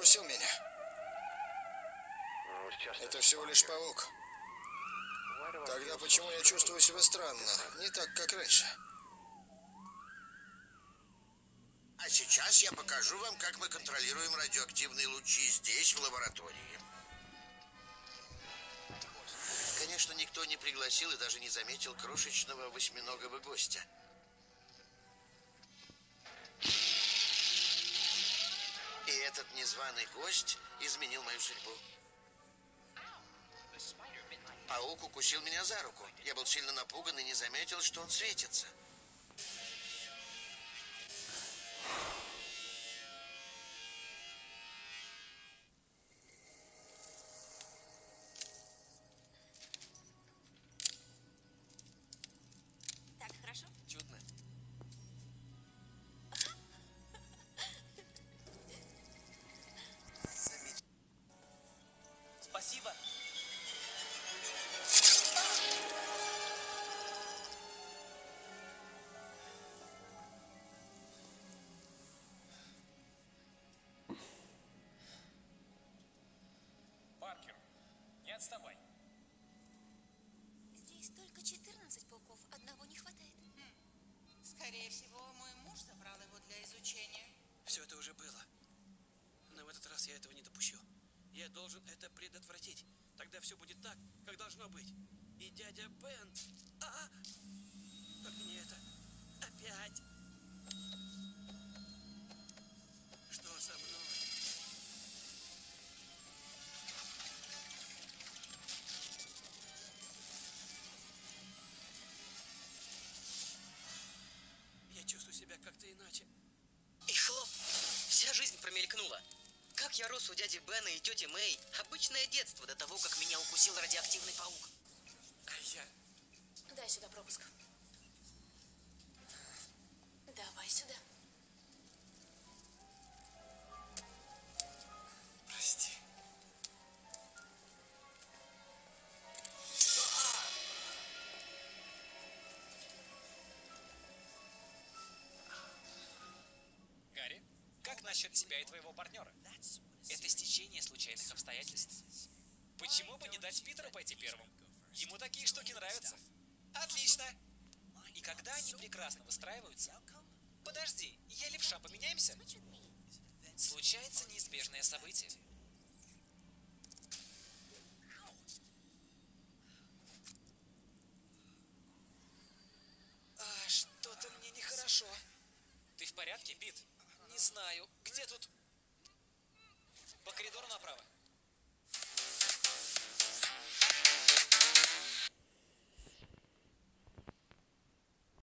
укусил меня. Это всего лишь паук. Тогда почему я чувствую себя странно? Не так, как раньше. А сейчас я покажу вам, как мы контролируем радиоактивные лучи здесь, в лаборатории. Конечно, никто не пригласил и даже не заметил крошечного восьминогого гостя. Этот незваный гость изменил мою судьбу. Паук укусил меня за руку. Я был сильно напуган и не заметил, что он светится. Спасибо. Паркер, не отставай. Здесь только 14 пауков, одного не хватает. Скорее всего, мой муж забрал его для изучения. Все это уже было. Но в этот раз я этого не допущу. Я должен это предотвратить. Тогда все будет так, как должно быть. И дядя Бен... А! Только не это. Опять. Что со мной? Я чувствую себя как-то иначе. И хлоп, вся жизнь промелькнула. Как я рос у дяди Бена и тети Мэй. Обычное детство до того, как меня укусил радиоактивный паук. Насчет тебя и твоего партнера? Это стечение случайных обстоятельств. Почему бы не дать Питеру пойти первым? Ему такие штуки нравятся. Отлично. И когда они прекрасно выстраиваются... Подожди, я левша, поменяемся? Случается неизбежное событие. А, что-то мне нехорошо. Ты в порядке, Пит? Не знаю. Где тут... По коридору направо.